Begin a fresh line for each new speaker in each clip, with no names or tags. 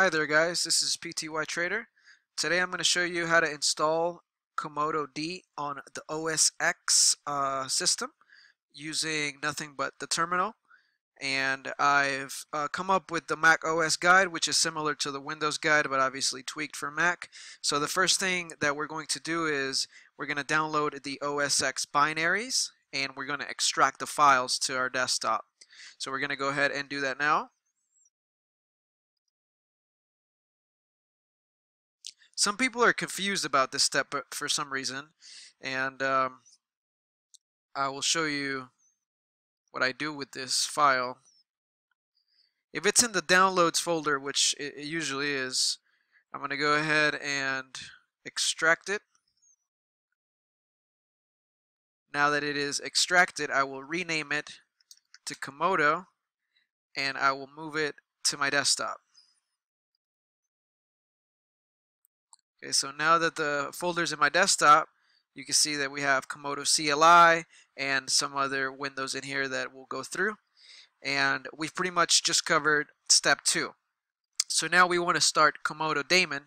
Hi there guys, this is PTY Trader. Today I'm going to show you how to install Komodo D on the OS X uh, system using nothing but the terminal and I've uh, come up with the Mac OS guide which is similar to the Windows guide but obviously tweaked for Mac. So the first thing that we're going to do is we're going to download the OS X binaries and we're going to extract the files to our desktop. So we're going to go ahead and do that now. Some people are confused about this step but for some reason, and um, I will show you what I do with this file. If it's in the downloads folder, which it usually is, I'm going to go ahead and extract it. Now that it is extracted, I will rename it to Komodo and I will move it to my desktop. Okay, so now that the folder's in my desktop, you can see that we have Komodo CLI and some other windows in here that we'll go through. And we've pretty much just covered step two. So now we want to start Komodo daemon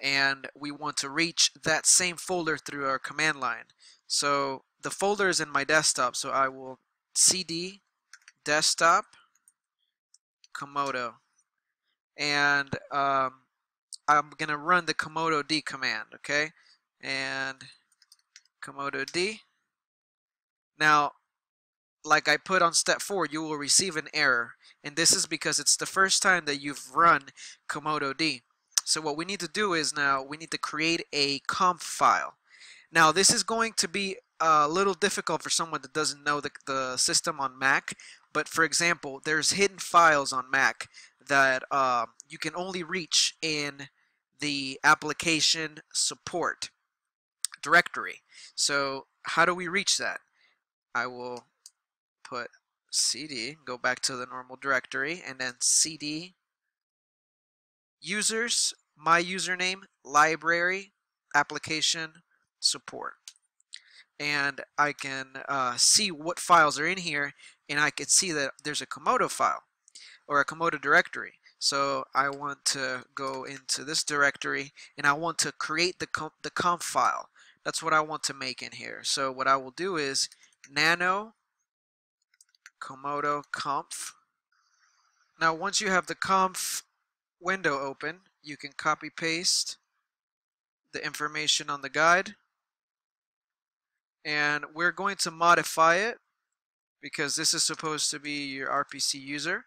and we want to reach that same folder through our command line. So the folder is in my desktop, so I will cd desktop Komodo. And um, I'm going to run the Komodo D command, okay? And Komodo D. Now, like I put on step 4, you will receive an error. And this is because it's the first time that you've run Komodo D. So what we need to do is now we need to create a conf file. Now this is going to be a little difficult for someone that doesn't know the, the system on Mac. But for example, there's hidden files on Mac that uh, you can only reach in the application support directory. So how do we reach that? I will put cd, go back to the normal directory, and then cd users, my username, library, application, support. And I can uh, see what files are in here, and I can see that there's a Komodo file or a Komodo directory. So I want to go into this directory and I want to create the, com the conf file. That's what I want to make in here. So what I will do is nano komodo conf. Now once you have the conf window open, you can copy paste the information on the guide and we're going to modify it because this is supposed to be your RPC user.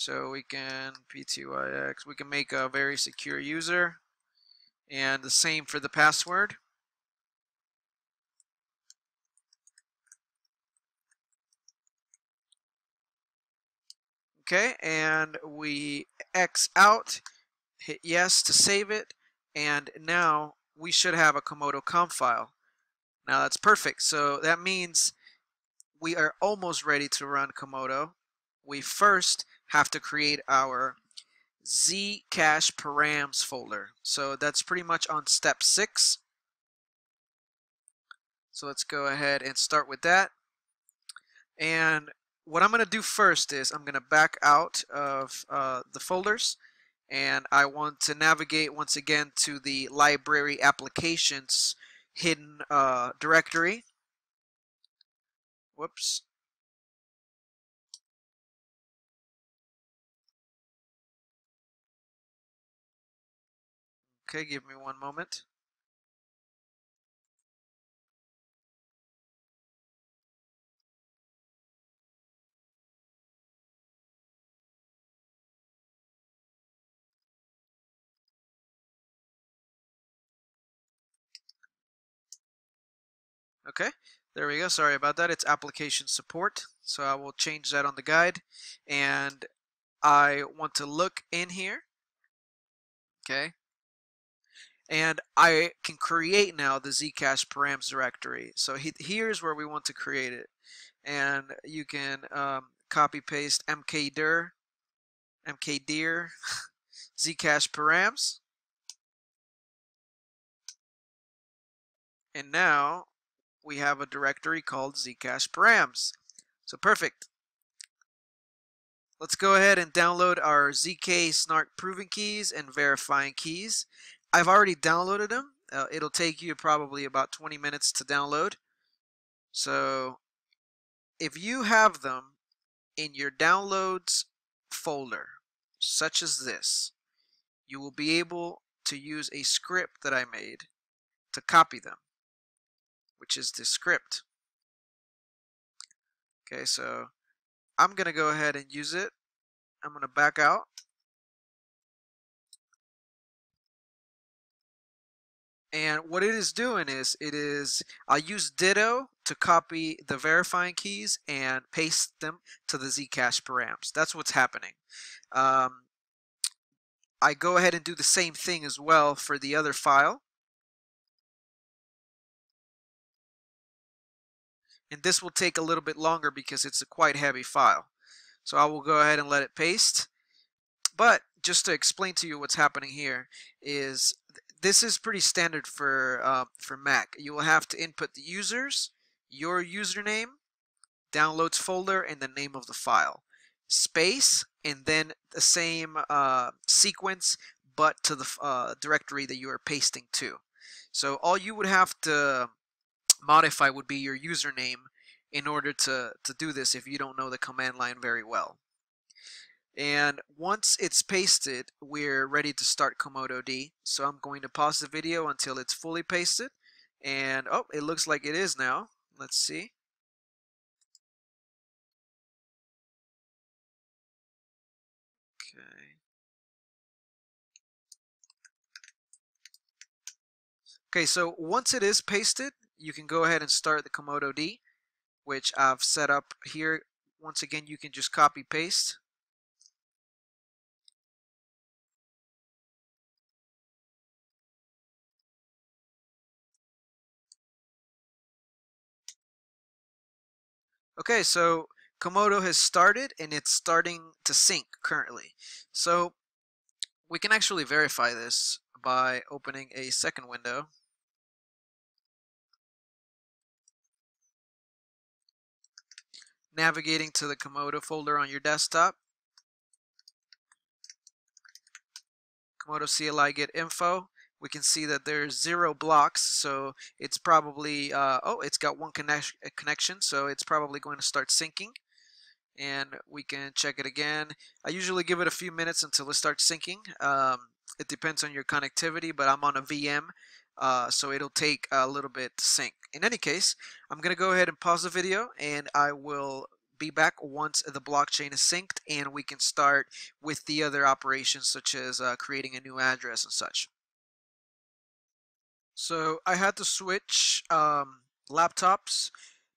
So we can PTYX, we can make a very secure user and the same for the password. Okay, and we X out, hit yes to save it, and now we should have a Komodo conf file. Now that's perfect. So that means we are almost ready to run Komodo. We first have to create our Zcash params folder. So that's pretty much on step six. So let's go ahead and start with that. And what I'm going to do first is I'm going to back out of uh, the folders and I want to navigate once again to the library applications hidden uh, directory. Whoops. Okay, give me one moment. Okay, there we go. Sorry about that. It's application support. So I will change that on the guide. And I want to look in here. Okay, and I can create now the Zcash params directory. So he, here's where we want to create it. And you can um, copy paste mkdir, mkdir, Zcash params. And now we have a directory called Zcash params. So perfect. let's go ahead and download our zk-SNARK proving keys and verifying keys. I've already downloaded them. Uh, it'll take you probably about 20 minutes to download. So if you have them in your downloads folder, such as this, you will be able to use a script that I made to copy them, which is this script. Okay, so I'm going to go ahead and use it. I'm going to back out. And what it is doing is, it is, I use Ditto to copy the verifying keys and paste them to the Zcash params. That's what's happening. Um, I go ahead and do the same thing as well for the other file. And this will take a little bit longer because it's a quite heavy file. So I will go ahead and let it paste. But just to explain to you what's happening here is this is pretty standard for uh, for Mac. You will have to input the users, your username, downloads folder, and the name of the file space and then the same uh, sequence but to the uh, directory that you are pasting to. So all you would have to modify would be your username in order to, to do this if you don't know the command line very well. And once it's pasted, we're ready to start Komodo D. So I'm going to pause the video until it's fully pasted. And oh, it looks like it is now. Let's see. Okay. Okay, so once it is pasted, you can go ahead and start the Komodo D, which I've set up here. Once again, you can just copy paste. Okay, so Komodo has started and it's starting to sync currently. So we can actually verify this by opening a second window. Navigating to the Komodo folder on your desktop. Komodo CLI get info. We can see that there's zero blocks, so it's probably, uh, oh, it's got one connect connection, so it's probably going to start syncing and we can check it again. I usually give it a few minutes until it starts syncing. Um, it depends on your connectivity, but I'm on a VM, uh, so it'll take a little bit to sync. In any case, I'm going to go ahead and pause the video, and I will be back once the blockchain is synced and we can start with the other operations such as uh, creating a new address and such. So I had to switch um, laptops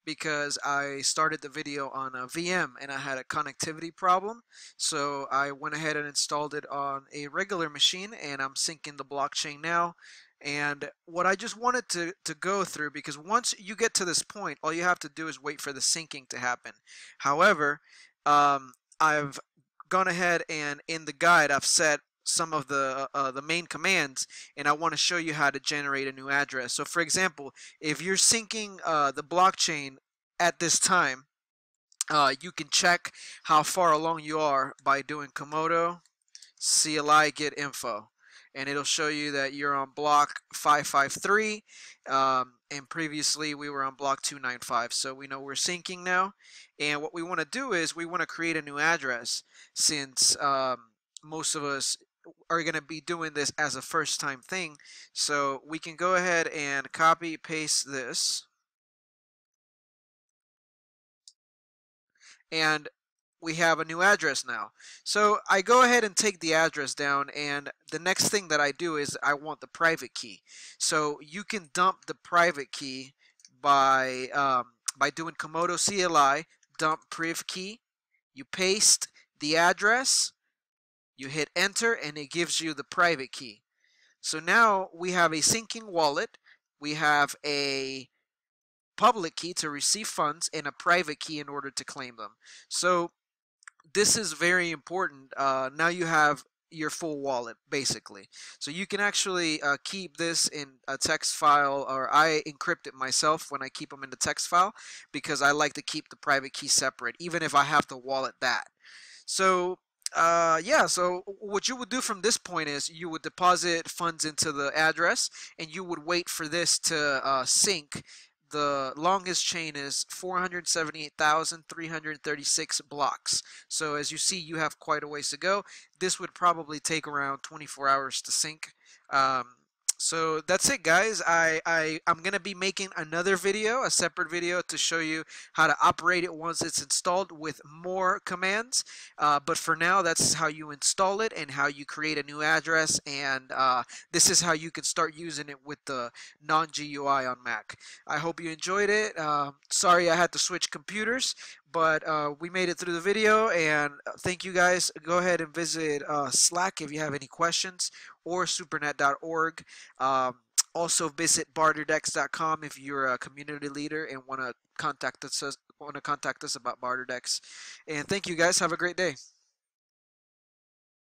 because I started the video on a VM and I had a connectivity problem. So I went ahead and installed it on a regular machine and I'm syncing the blockchain now. And what I just wanted to, to go through, because once you get to this point, all you have to do is wait for the syncing to happen. However, um, I've gone ahead and in the guide I've set some of the uh, the main commands and I want to show you how to generate a new address. So for example, if you're syncing uh, the blockchain at this time, uh, you can check how far along you are by doing Komodo CLI get info and it'll show you that you're on block 553 um, and previously we were on block 295 so we know we're syncing now and what we want to do is we want to create a new address since um, most of us are going to be doing this as a first time thing. So we can go ahead and copy paste this. And we have a new address now. So I go ahead and take the address down and the next thing that I do is I want the private key. So you can dump the private key by um, by doing Komodo CLI dump priv key. You paste the address you hit enter and it gives you the private key. So now we have a syncing wallet, we have a public key to receive funds and a private key in order to claim them. So this is very important. Uh, now you have your full wallet basically. So you can actually uh, keep this in a text file or I encrypt it myself when I keep them in the text file because I like to keep the private key separate even if I have to wallet that. So uh, yeah, so what you would do from this point is you would deposit funds into the address and you would wait for this to uh, sync. The longest chain is 478,336 blocks. So as you see, you have quite a ways to go. This would probably take around 24 hours to sync. Um, so that's it guys. I, I I'm gonna be making another video a separate video to show you how to operate it once it's installed with more commands. Uh, but for now that's how you install it and how you create a new address and uh, this is how you can start using it with the non-GUI on Mac. I hope you enjoyed it. Uh, sorry I had to switch computers but uh, we made it through the video and uh, thank you guys. Go ahead and visit uh, slack if you have any questions or supernet.org um, also visit barterdex.com if you're a community leader and want to contact us want to contact us about barterdex and thank you guys. Have a great day